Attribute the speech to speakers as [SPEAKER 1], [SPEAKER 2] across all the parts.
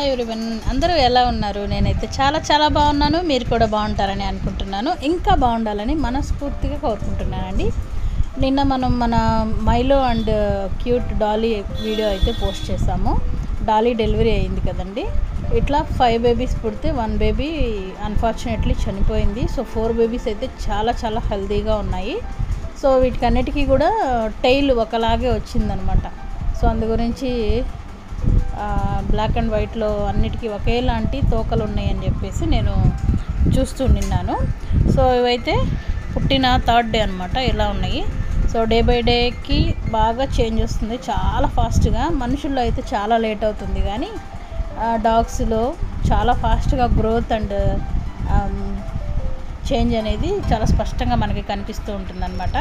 [SPEAKER 1] Hi everyone? అందరూ ఎలా ఉన్నారు? నేనైతే చాలా చాలా బాగున్నాను. మీరు కూడా బాగుంటారని అనుకుంటున్నాను. ఇంకా బాగుండాలని మనస్ఫూర్తిగా కోరుకుంటున్నానండి. నిన్న మనం మన Milo and cute Dolly video అయితే పోస్ట్ చేసాము డాలీ డెలివరీ అయింది కదండి. ఇట్లా ఫైవ్ బేబీస్ పుడితే వన్ బేబీ అన్ఫార్చునేట్లీ చనిపోయింది. సో ఫోర్ బేబీస్ అయితే చాలా చాలా హెల్దీగా ఉన్నాయి. సో వీటికన్నిటికీ కూడా టైల్ ఒకలాగే వచ్చిందనమాట. సో అందు గురించి బ్లాక్ అండ్ వైట్లో అన్నిటికీ ఒకేలాంటి తోకలు ఉన్నాయని చెప్పేసి నేను చూస్తూ నిన్నాను. సో ఇవైతే పుట్టిన థర్డ్ డే అనమాట ఇలా ఉన్నాయి. సో డే బై డేకి బాగా చేంజ్ వస్తుంది. చాలా ఫాస్ట్గా మనుషుల్లో అయితే చాలా లేట్ అవుతుంది కానీ డాగ్స్లో చాలా ఫాస్ట్గా గ్రోత్ అండ్ చేంజ్ అనేది చాలా స్పష్టంగా మనకి కనిపిస్తూ ఉంటుందన్నమాట.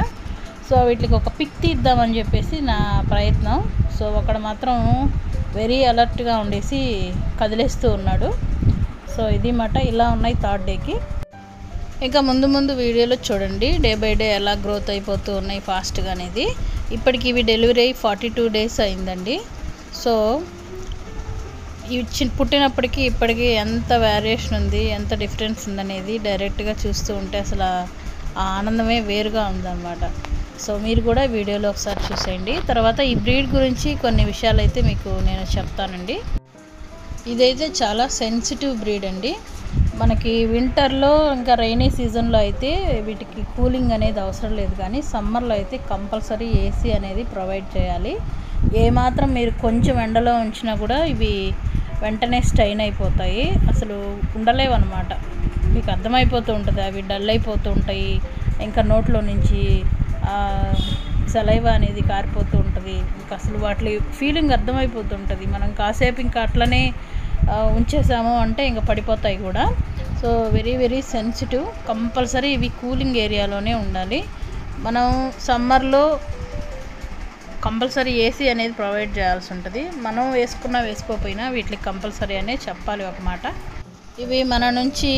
[SPEAKER 1] సో వీటికి ఒక పిక్ తీద్దామని చెప్పేసి నా ప్రయత్నం. సో అక్కడ మాత్రం వెరీ అలర్ట్గా ఉండేసి కదిలేస్తూ ఉన్నాడు. సో ఇది మాట ఇలా ఉన్నాయి థర్డ్ డేకి. ఇంకా ముందు ముందు వీడియోలో చూడండి. డే బై డే ఎలా గ్రోత్ అయిపోతూ ఉన్నాయి ఫాస్ట్గా అనేది. ఇప్పటికి ఇవి డెలివరీ అయ్యి ఫార్టీ టూ డేస్ అయిందండి. సో ఇవి పుట్టినప్పటికీ ఇప్పటికీ ఎంత వేరియేషన్ ఉంది ఎంత డిఫరెన్స్ ఉందనేది డైరెక్ట్గా చూస్తూ ఉంటే అసలు ఆ ఆనందమే వేరుగా ఉందన్నమాట. సో మీరు కూడా వీడియోలో ఒకసారి చూసేయండి. తర్వాత ఈ బ్రీడ్ గురించి కొన్ని విషయాలు అయితే మీకు నేను చెప్తానండి. ఇదైతే చాలా సెన్సిటివ్ బ్రీడ్ అండి. మనకి వింటర్లో ఇంకా రైనీ సీజన్లో అయితే వీటికి కూలింగ్ అనేది అవసరం లేదు కానీ సమ్మర్లో అయితే కంపల్సరీ ఏసీ అనేది ప్రొవైడ్ చేయాలి. ఏమాత్రం మీరు కొంచెం ఎండలో ఉంచినా కూడా ఇవి వెంటనే స్టైన్ అయిపోతాయి. అసలు ఉండలేవు అనమాట మీకు అర్థమైపోతూ ఉంటుంది. అవి డల్ అయిపోతూ ఉంటాయి. ఇంకా నోట్లో నుంచి సలైవా అనేది కారిపోతూ ఉంటుంది. ఇంకా అసలు వాటి ఫీలింగ్ అర్థమైపోతుంటుంది. మనం కాసేపు ఇంకా అట్లనే ఉంచేసాము అంటే ఇంకా పడిపోతాయి కూడా. So very very sensitive compulsory ఇవి కూలింగ్ ఏరియాలోనే ఉండాలి. మనం సమ్మర్లో కంపల్సరీ ఏసీ అనేది ప్రొవైడ్ చేయాల్సి ఉంటుంది. మనం వేసుకున్నా వేసుకోకపోయినా వీటికి కంపల్సరీ అనే చెప్పాలి ఒక మాట. ఇవి మన నుంచి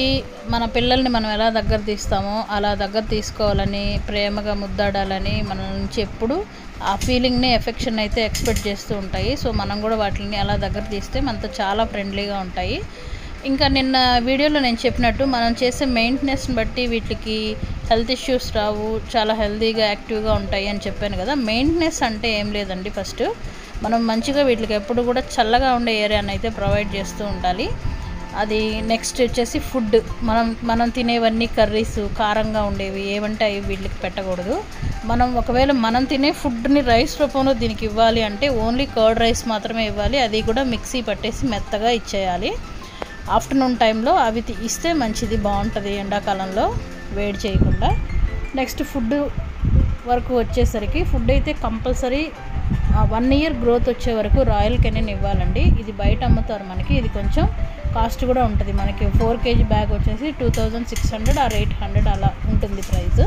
[SPEAKER 1] మన పిల్లల్ని మనం ఎలా దగ్గర తీస్తామో అలా దగ్గర తీసుకోవాలని ప్రేమగా ముద్దాడాలని మన నుంచి ఎప్పుడు ఆ ఫీలింగ్ని ఎఫెక్షన్ అయితే ఎక్స్పెక్ట్ చేస్తూ ఉంటాయి. సో మనం కూడా వాటిని అలా దగ్గర తీస్తే మనతో చాలా ఫ్రెండ్లీగా ఉంటాయి. ఇంకా నిన్న వీడియోలో నేను చెప్పినట్టు మనం చేసే మెయింటెనెన్స్ని బట్టి వీటికి హెల్త్ ఇష్యూస్ రావు చాలా హెల్తీగా యాక్టివ్గా ఉంటాయి అని చెప్పాను కదా. మెయింటెనెన్స్ అంటే ఏం లేదండి ఫస్ట్ మనం మంచిగా వీటికి ఎప్పుడు కూడా చల్లగా ఉండే ఏరియాని అయితే ప్రొవైడ్ చేస్తూ ఉండాలి. అది నెక్స్ట్ వచ్చేసి ఫుడ్ మనం మనం తినేవన్నీ కర్రీస్ కారంగా ఉండేవి ఏమంటే అవి వీళ్ళకి పెట్టకూడదు. మనం ఒకవేళ మనం తినే ఫుడ్ని రైస్ రూపంలో దీనికి ఇవ్వాలి అంటే ఓన్లీ కర్డ్ రైస్ మాత్రమే ఇవ్వాలి. అది కూడా మిక్సీ పట్టేసి మెత్తగా ఇచ్చేయాలి. ఆఫ్టర్నూన్ టైంలో అవి ఇస్తే మంచిది బాగుంటుంది ఎండాకాలంలో వేడి చేయకుండా. నెక్స్ట్ ఫుడ్ వరకు వచ్చేసరికి ఫుడ్ అయితే కంపల్సరీ వన్ ఇయర్ గ్రోత్ వచ్చే వరకు రాయల్ కెనెన్ ఇవ్వాలండి. ఇది బయట అమ్ముతారు మనకి ఇది కొంచెం కాస్ట్ కూడా ఉంటుంది. మనకి ఫోర్ కేజీ బ్యాగ్ వచ్చేసి two thousand six hundred or eight hundred అలా ఉంటుంది ప్రైస్.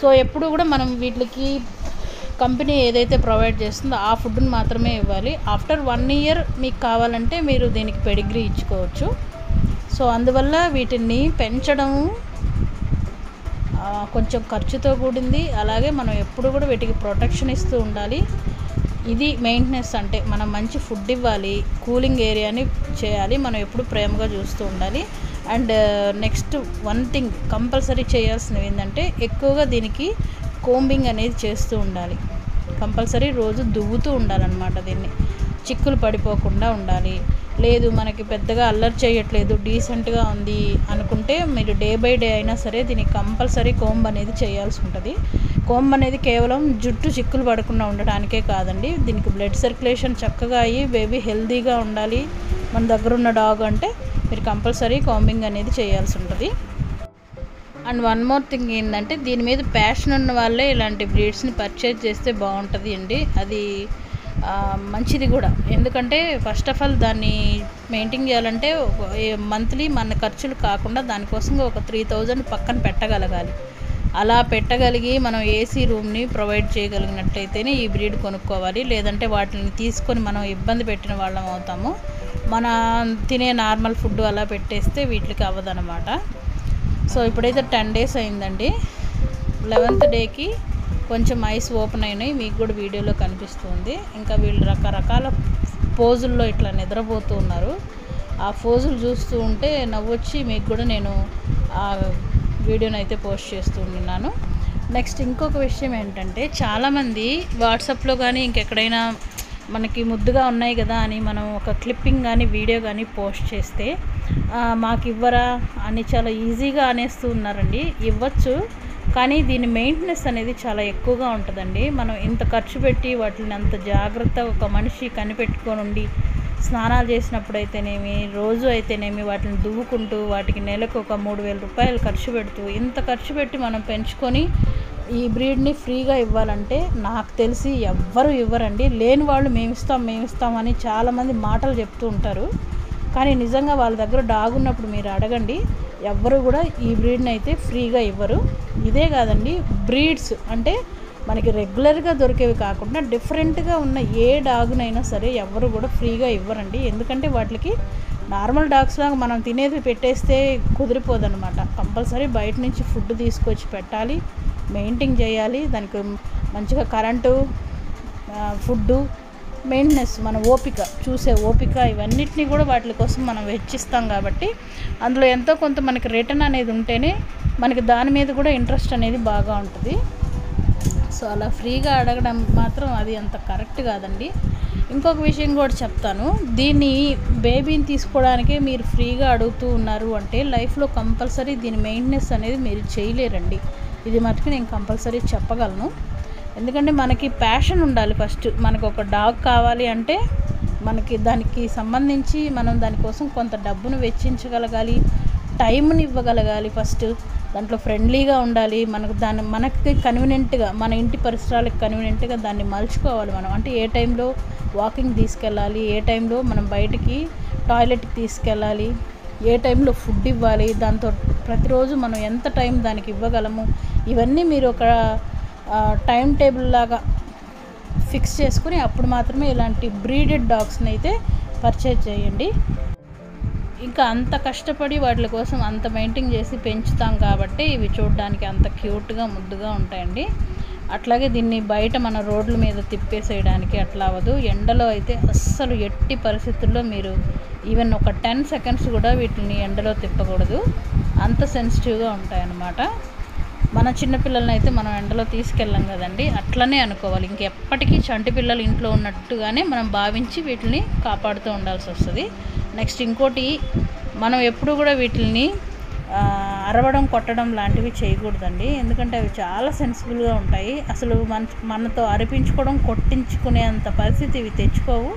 [SPEAKER 1] సో ఎప్పుడు కూడా మనం వీటికి కంపెనీ ఏదైతే ప్రొవైడ్ చేస్తుందో ఆ ఫుడ్ని మాత్రమే ఇవ్వాలి. ఆఫ్టర్ వన్ ఇయర్ మీకు కావాలంటే మీరు దీనికి పెడిగ్రీ ఇచ్చుకోవచ్చు. సో అందువల్ల వీటిని పెంచడం కొంచెం ఖర్చుతో కూడింది. అలాగే మనం ఎప్పుడు కూడా వీటికి ప్రొటెక్షన్ ఇస్తూ ఉండాలి. ఇది మెయింటెనెన్స్ అంటే మనం మంచి ఫుడ్ ఇవ్వాలి కూలింగ్ ఏరియాని చేయాలి మనం ఎప్పుడు ప్రేమగా చూస్తూ ఉండాలి. And next one thing compulsory చేయాల్సినవి ఏంటంటే ఎక్కువగా దీనికి కోంబింగ్ అనేది చేస్తూ ఉండాలి. కంపల్సరీ రోజు దువ్వుతూ ఉండాలన్నమాట దీన్ని. చిక్కులు పడిపోకుండా ఉండాలి. లేదు మనకి పెద్దగా అల్లరి చేయట్లేదు డీసెంట్గా ఉంది అనుకుంటే మీరు డే బై డే అయినా సరే దీనికి కంపల్సరీ కోంబ్ అనేది చేయాల్సి ఉంటుంది. కోంబ్ అనేది కేవలం జుట్టు చిక్కులు పడకుండా ఉండడానికే కాదండి. దీనికి బ్లడ్ సర్క్యులేషన్ చక్కగా అయ్యి బేబీ హెల్దీగా ఉండాలి. మన దగ్గర ఉన్న డాగ్ అంటే మీరు కంపల్సరీ కోంబింగ్ అనేది చేయాల్సి ఉంటుంది. అండ్ వన్ మోర్ థింగ్ ఏంటంటే దీని మీద ప్యాషన్ ఉన్న వాళ్ళే ఇలాంటి బ్రీడ్స్ని పర్చేజ్ చేస్తే బాగుంటుంది అండి. అది మంచిది కూడా. ఎందుకంటే ఫస్ట్ ఆఫ్ ఆల్ దాన్ని మెయింటైన్ చేయాలంటే మంత్లీ మన ఖర్చులు కాకుండా దానికోసం ఒక త్రీ థౌజండ్ పక్కన పెట్టగలగాలి. అలా పెట్టగలిగి మనం ఏసీ రూమ్ని ప్రొవైడ్ చేయగలిగినట్టయితేనే ఈ బ్రీడ్ కొనుక్కోవాలి. లేదంటే వాటిని తీసుకొని మనం ఇబ్బంది పెట్టిన వాళ్ళం అవుతాము. మన తినే నార్మల్ ఫుడ్ అలా పెట్టేస్తే వీటికి అవ్వదనమాట సో ఇప్పుడైతే టెన్ డేస్ అయిందండి. లెవెంత్ డేకి కొంచెం ఐస్ ఓపెన్ అయినాయి. మీకు కూడా వీడియోలో కనిపిస్తుంది. ఇంకా వీళ్ళు రకరకాల పోజుల్లో ఇట్లా నిద్రపోతూ ఉన్నారు. ఆ పోజులు చూస్తూ ఉంటే నవ్వొచ్చి మీకు కూడా నేను వీడియోని అయితే పోస్ట్ చేస్తూ ఉన్నాను. నెక్స్ట్ ఇంకొక విషయం ఏంటంటే చాలామంది వాట్సాప్లో కానీ ఇంకెక్కడైనా మనకి ముద్దుగా ఉన్నాయి కదా అని మనం ఒక క్లిప్పింగ్ కానీ వీడియో కానీ పోస్ట్ చేస్తే మాకు ఇవ్వరా అని చాలా ఈజీగా అనేస్తూ ఉన్నారండి. ఇవ్వచ్చు కానీ దీని మెయింటెనెన్స్ అనేది చాలా ఎక్కువగా ఉంటుందండి. మనం ఇంత ఖర్చు పెట్టి వాటిని అంత జాగ్రత్త ఒక మనిషి కనిపెట్టుకొని ఉండి స్నానాలు చేసినప్పుడు అయితేనేమి రోజు అయితేనేమి వాటిని దువ్వుకుంటూ వాటికి నెలకు ఒక మూడు వేల రూపాయలు ఖర్చు పెడుతూ ఇంత ఖర్చు పెట్టి మనం పెంచుకొని ఈ బ్రీడ్ని ఫ్రీగా ఇవ్వాలంటే నాకు తెలిసి ఎవ్వరు ఇవ్వరండి. లేని వాళ్ళు మేమిస్తాం మేమిస్తామని మేము ఇస్తామని చాలామంది మాటలు చెప్తూ ఉంటారు. కానీ నిజంగా వాళ్ళ దగ్గర డాగ్ ఉన్నప్పుడు మీరు అడగండి ఎవ్వరు కూడా ఈ బ్రీడ్ని అయితే ఫ్రీగా ఇవ్వరు. ఇదే కాదండి బ్రీడ్స్ అంటే మనకి రెగ్యులర్గా దొరికేవి కాకుండా డిఫరెంట్గా ఉన్న ఏ డాగ్నైనా సరే ఎవ్వరు కూడా ఫ్రీగా ఇవ్వరండి. ఎందుకంటే వాటికి నార్మల్ డాగ్స్ లాగా మనం తినేది పెట్టేస్తే కుదిరిపోదనమాట కంపల్సరీ బయట నుంచి ఫుడ్ తీసుకొచ్చి పెట్టాలి మెయింటైన్ చేయాలి. దానికి మంచిగా కరెంటు ఫుడ్డు మెయింటెనెన్స్ మన ఓపిక చూసే ఓపిక ఇవన్నిటిని కూడా వాటి కోసం మనం వెచ్చిస్తాం కాబట్టి అందులో ఎంతో కొంత మనకి రిటర్న్ అనేది ఉంటేనే మనకి దాని మీద కూడా ఇంట్రెస్ట్ అనేది బాగా ఉంటుంది. సో అలా ఫ్రీగా అడగడం మాత్రం అది అంత కరెక్ట్ కాదండి. ఇంకొక విషయం కూడా చెప్తాను. దీన్ని బేబీని తీసుకోవడానికే మీరు ఫ్రీగా అడుగుతూ ఉన్నారు అంటే లైఫ్లో కంపల్సరీ దీని మెయింటెనెన్స్ అనేది మీరు చేయలేరండి. ఇది మటుకు నేను కంపల్సరీ చెప్పగలను. ఎందుకంటే మనకి ప్యాషన్ ఉండాలి ఫస్ట్. మనకు ఒక డాగ్ కావాలి అంటే మనకి దానికి సంబంధించి మనం దానికోసం కొంత డబ్బును వెచ్చించగలగాలి టైంని ఇవ్వగలగాలి ఫస్ట్. దాంట్లో ఫ్రెండ్లీగా ఉండాలి మనకు దాన్ని మనకి కన్వీనియంట్గా మన ఇంటి పరిసరాలకు కన్వీనియంట్గా దాన్ని మలుచుకోవాలి మనం. అంటే ఏ టైంలో వాకింగ్ తీసుకెళ్ళాలి ఏ టైంలో మనం బయటికి టాయిలెట్కి తీసుకెళ్ళాలి ఏ టైంలో ఫుడ్ ఇవ్వాలి దాంతో ప్రతిరోజు మనం ఎంత టైం దానికి ఇవ్వగలము ఇవన్నీ మీరు ఒక టైం టేబుల్ లాగా ఫిక్స్ చేసుకుని అప్పుడు మాత్రమే ఇలాంటి బ్రీడెడ్ డాగ్స్ని అయితే పర్చేజ్ చేయండి. ఇంకా అంత కష్టపడి వాటి కోసం అంత మెయింటైన్ చేసి పెంచుతాం కాబట్టి ఇవి చూడడానికి అంత క్యూట్గా ముద్దుగా ఉంటాయండి. అట్లాగే దీన్ని బయట మన రోడ్ల మీద తిప్పేసేయడానికి అట్లా అవ్వదు. ఎండలో అయితే అస్సలు ఎట్టి పరిస్థితుల్లో మీరు ఈవెన్ ఒక టెన్ సెకండ్స్ కూడా వీటిని ఎండలో తిప్పకూడదు. అంత సెన్సిటివ్గా ఉంటాయన్నమాట. మన చిన్నపిల్లల్ని అయితే మనం ఎండలో తీసుకెళ్ళాం కదండి. అట్లనే అనుకోవాలి. ఇంకెప్పటికీ చంటి పిల్లలు ఇంట్లో ఉన్నట్టుగానే మనం భావించి వీటిని కాపాడుతూ ఉండాల్సి వస్తుంది. నెక్స్ట్ ఇంకోటి మనం ఎప్పుడు కూడా వీటిని అరవడం కొట్టడం లాంటివి చేయకూడదండి. ఎందుకంటే అవి చాలా సెన్సిబుల్గా ఉంటాయి. అసలు మన మనతో అరిపించుకోవడం కొట్టించుకునేంత పరిస్థితి ఇవి తెచ్చుకోవు.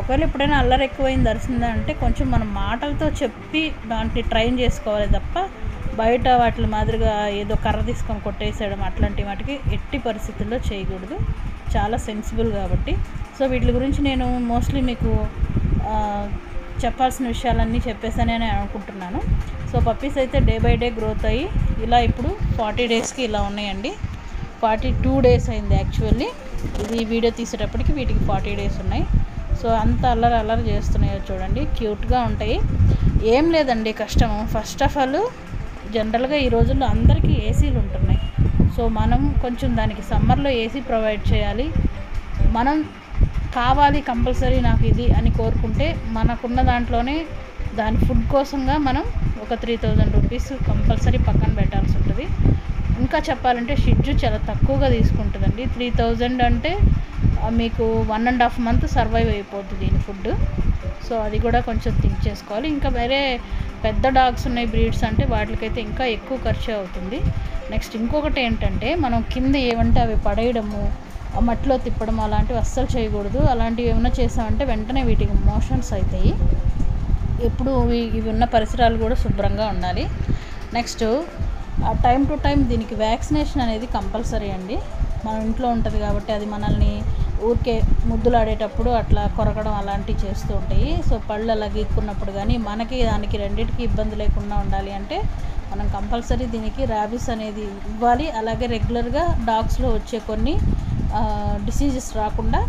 [SPEAKER 1] ఒకవేళ ఎప్పుడైనా అల్లరి ఎక్కువైంది అంటే కొంచెం మనం మాటలతో చెప్పి దాంట్లో ట్రైన్ చేసుకోవాలి తప్ప బయట వాటి మాదిరిగా ఏదో కర్ర తీసుకొని కొట్టేసేయడం అట్లాంటి వాటికి ఎట్టి పరిస్థితుల్లో చేయకూడదు. చాలా సెన్సిబుల్ కాబట్టి. సో వీటి గురించి నేను మోస్ట్లీ మీకు చెప్పాల్సిన విషయాలన్నీ చెప్పేసానని అనుకుంటున్నాను. సో పప్పీస్ అయితే డే బై డే గ్రోత్ అయ్యి ఇలా ఇప్పుడు ఫార్టీ డేస్కి ఇలా ఉన్నాయండి. ఫార్టీ టూ డేస్ అయింది యాక్చువల్లీ. ఇది వీడియో తీసేటప్పటికి వీటికి ఫార్టీ డేస్ ఉన్నాయి. సో అంత అల్లరి అల్లరి చేస్తున్నాయో చూడండి. క్యూట్గా ఉంటాయి. ఏం లేదండి కష్టము. ఫస్ట్ ఆఫ్ ఆల్ జనరల్గా ఈ రోజుల్లో అందరికీ ఏసీలు ఉంటున్నాయి. సో మనం కొంచెం దానికి సమ్మర్లో ఏసీ ప్రొవైడ్ చేయాలి. మనం కావాలి కంపల్సరీ నాకు ఇది అని కోరుకుంటే మనకున్న దాంట్లోనే దాని ఫుడ్ కోసంగా మనం ఒక త్రీ థౌజండ్ రూపీస్ కంపల్సరీ పక్కన పెట్టాల్సి ఉంటుంది. ఇంకా చెప్పాలంటే షిడ్జు చాలా తక్కువగా తీసుకుంటుందండి. త్రీ థౌజండ్ అంటే మీకు one and half month survive అయిపోతుంది దీని ఫుడ్. సో అది కూడా కొంచెం థింక్ చేసుకోవాలి. ఇంకా వేరే పెద్ద డాగ్స్ ఉన్నాయి బ్రీడ్స్ అంటే వాటికైతే ఇంకా ఎక్కువ ఖర్చు అవుతుంది. నెక్స్ట్ ఇంకొకటి ఏంటంటే మనం కింద ఏమంటే అవి పడేయడము మట్టిలో తిప్పడం అలాంటివి అస్సలు చేయకూడదు. అలాంటివి ఏమైనా చేసామంటే వెంటనే వీటికి మోషన్స్ అవుతాయి. ఎప్పుడు ఇవి ఉన్న పరిసరాలు కూడా శుభ్రంగా ఉండాలి. నెక్స్ట్ టైం టు టైం దీనికి వ్యాక్సినేషన్ అనేది కంపల్సరీ అండి. మన ఇంట్లో ఉంటుంది కాబట్టి అది మనల్ని ఊరికే ముద్దులాడేటప్పుడు అట్లా కొరకడం అలాంటివి చేస్తూ ఉంటాయి. సో పళ్ళు అలా గీక్కున్నప్పుడు కానీ మనకి దానికి రెండింటికి ఇబ్బంది లేకుండా ఉండాలి అంటే మనం కంపల్సరీ దీనికి ర్యాబిస్ అనేది ఇవ్వాలి. అలాగే రెగ్యులర్గా డాగ్స్లో వచ్చే కొన్ని డిసీజెస్ రాకుండా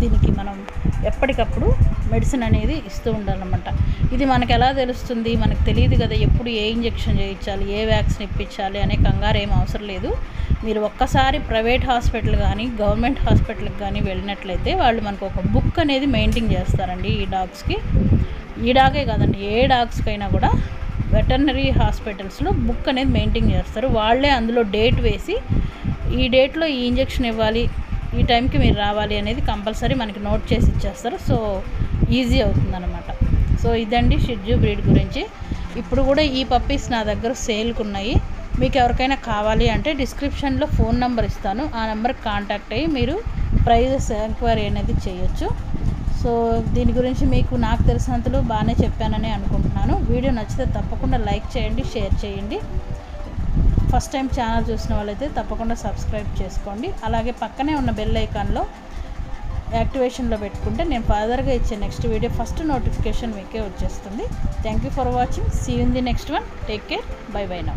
[SPEAKER 1] దీనికి మనం ఎప్పటికప్పుడు మెడిసిన్ అనేది ఇస్తూ ఉండాలన్నమాట. ఇది మనకు ఎలా తెలుస్తుంది? మనకు తెలియదు కదా ఎప్పుడు ఏ ఇంజెక్షన్ చేయించాలి ఏ వ్యాక్సిన్ ఇప్పించాలి అనే కంగారు ఏం అవసరం లేదు. మీరు ఒక్కసారి ప్రైవేట్ హాస్పిటల్ కానీ గవర్నమెంట్ హాస్పిటల్కి కానీ వెళ్ళినట్లయితే వాళ్ళు మనకు ఒక బుక్ అనేది మెయింటైన్ చేస్తారండి ఈ డాగ్స్కి ఈ డాగే కాదండి ఏ డాగ్స్కైనా కూడా వెటర్నరీ హాస్పిటల్స్లో బుక్ అనేది మెయింటైన్ చేస్తారు. వాళ్ళే అందులో డేట్ వేసి ఈ డేట్లో ఈ ఇంజెక్షన్ ఇవ్వాలి ఈ టైంకి మీరు రావాలి అనేది కంపల్సరీ మనకి నోట్ చేసి ఇచ్చేస్తారు. సో ఈజీ అవుతుందన్నమాట. సో ఇదండి షిడ్జు బ్రీడ్ గురించి. ఇప్పుడు కూడా ఈ పప్పీస్ నా దగ్గర సేల్కి ఉన్నాయి. మీకు ఎవరికైనా కావాలి అంటే డిస్క్రిప్షన్లో ఫోన్ నెంబర్ ఇస్తాను. ఆ నెంబర్కి కాంటాక్ట్ అయ్యి మీరు ప్రైజెస్ ఎంక్వైరీ అనేది చేయొచ్చు. సో దీని గురించి మీకు నాకు తెలిసినంతలో బాగానే చెప్పానని అనుకుంటున్నాను. వీడియో నచ్చితే తప్పకుండా లైక్ చేయండి షేర్ చేయండి. ఫస్ట్ టైం ఛానల్ చూసిన వాళ్ళైతే తప్పకుండా సబ్స్క్రైబ్ చేసుకోండి. అలాగే పక్కనే ఉన్న బెల్ ఐకాన్లో యాక్టివేషన్లో పెట్టుకుంటే నేను ఫర్దర్గా ఇచ్చే నెక్స్ట్ వీడియో ఫస్ట్ నోటిఫికేషన్ మీకే వచ్చేస్తుంది. Thank you for watching see in the next one take care bye bye now